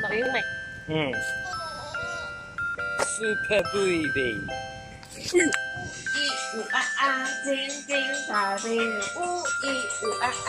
落英明。嗯，Super Baby。一五二二，金金大兵，五一五啊啊。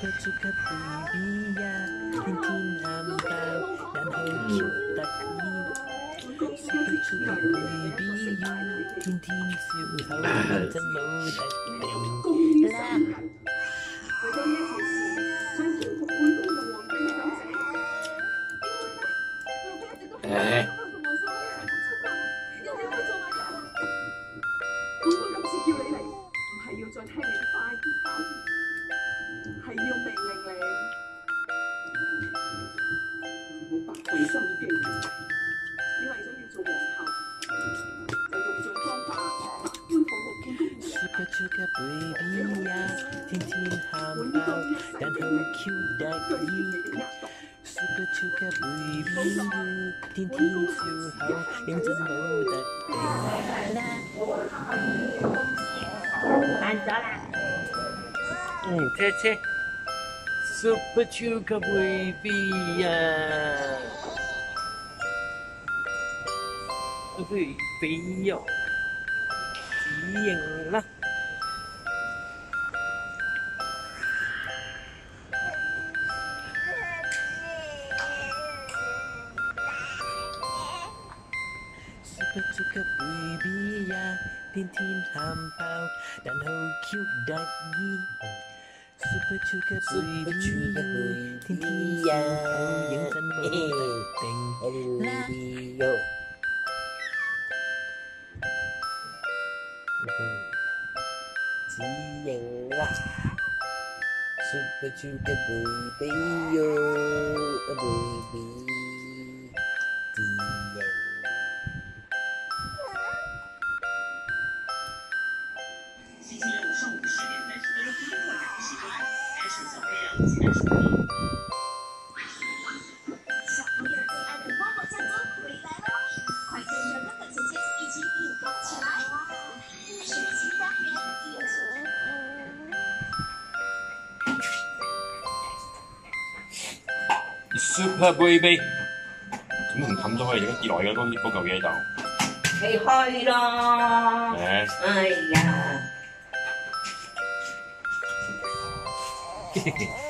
Katsuka Bibiya Super Super Baby 呀，天天漢堡蛋好 Q 得意。Super Super Baby 要天天笑口認真冇得定啦。慢咗啦。嗯，車車，Super 超級 Baby 啊，Baby 哟，指認啦。tiên thiên ham bao. Đàn hầu kiêu đại nhi. Super chu cấp super chu cấp thiên thi ya những thân mẫu tình. La. Yo chỉ dành là super chu cấp bùi bì. Super Baby，點唔冚咗佢？而家跌落嘅嗰嗰嚿嘢就，你開咯。誒，哎呀，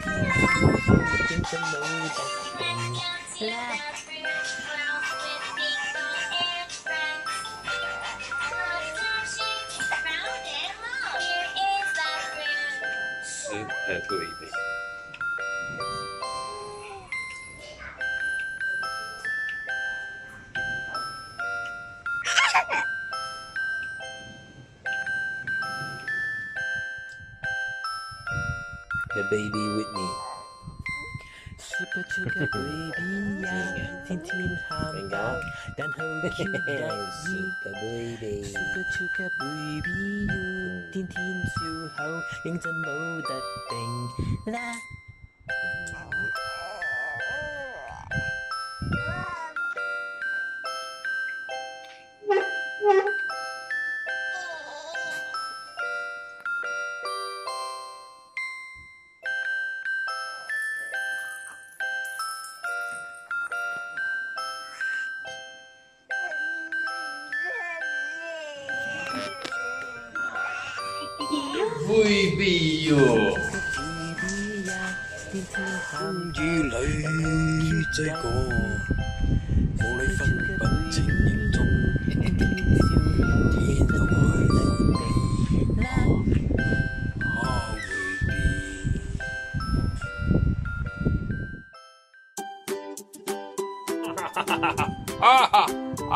啦啦啦啦啦啦啦啦啦 the baby with me. Super Chuka Baby, yeah, Tintin Hamdog, dan Baby, Super Chuka Baby, you. Tintin Ho, Guibio. 於女追過，冇你分不清嚴重，天都去啊啊會變。哈哈哈哈哈！啊啊！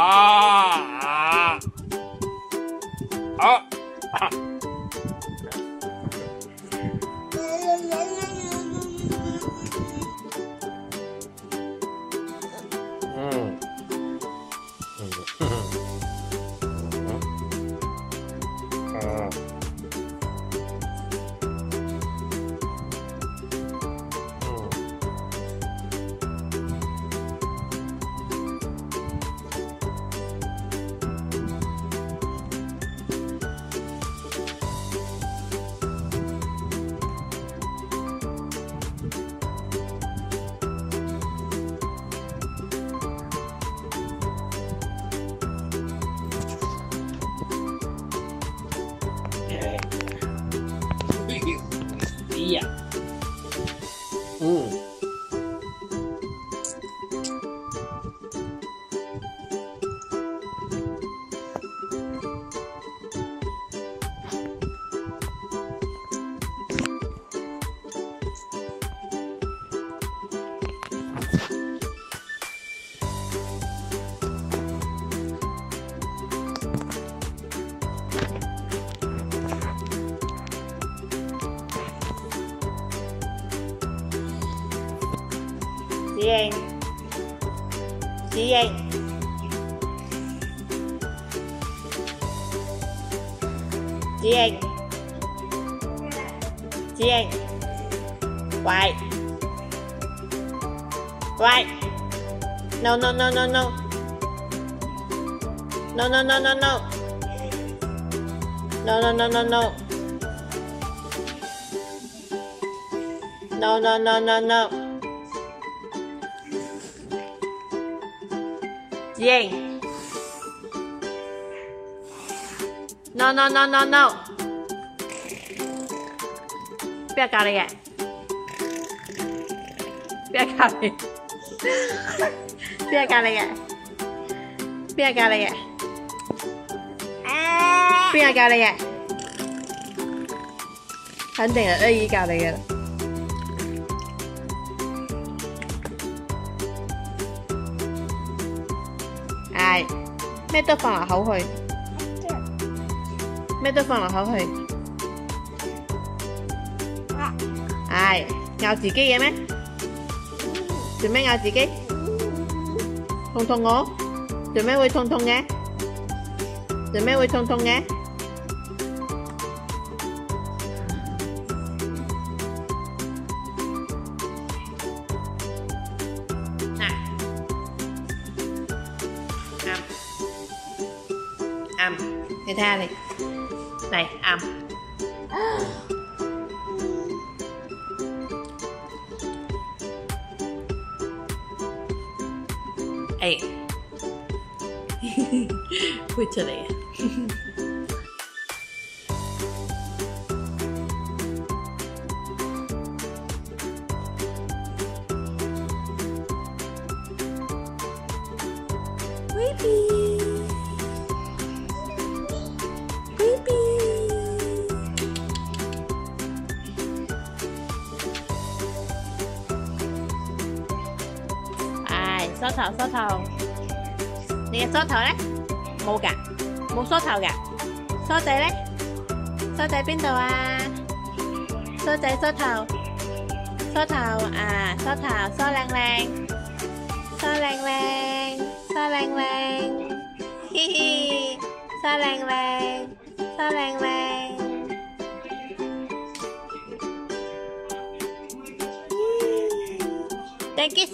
Riêng Riêng Riêng Riêng Quay. Quay. No no no no no. No no no no no. No no no no no. No no no no no. 耶 no no no no no. 不要搞了耶。不要搞了耶。不要搞了耶。不要搞了耶。不要搞了耶。肯定是鳄鱼搞的耶。啦。唉，咩都放落口去，咩都放落口去。唉，咬自己嘅咩？做咩咬自己？痛痛我？做咩会痛痛嘅？做咩会痛痛嘅？ Người tha này. Này ăn Ê. Quýt cho đấy 头梳头，你嘅梳头咧冇㗎，冇梳头㗎，梳仔咧，梳仔边度啊？梳仔梳头， 梳头啊，梳头梳靓靓，梳靓靓，梳靓靓，嘻嘻，梳靓靓，梳靓靓。再 kiss，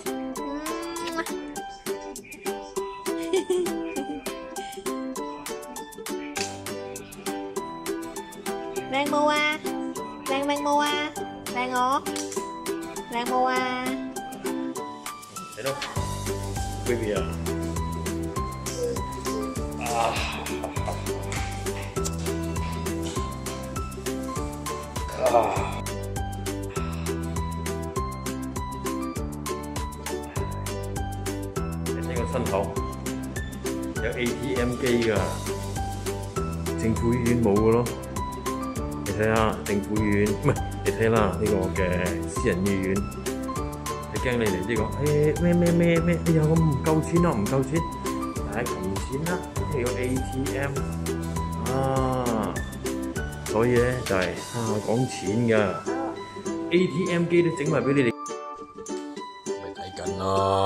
Lan Moa. Lan Lan Moa. Lan ó. Lan Moa. Thấy đâu? Quý vị à. À. Ah. sân khấu. Chắc ATM cây à Chính quý hiến mẫu luôn 睇下政府醫院，唔係你睇啦呢個嘅私人醫院。你驚你嚟呢個誒咩咩咩咩？哎呀我唔夠錢啊，唔夠錢，但係窮錢啦，要 ATM 啊，所以咧就係、啊講錢㗎，ATM 機都整埋俾你哋。咪睇緊咯，唉。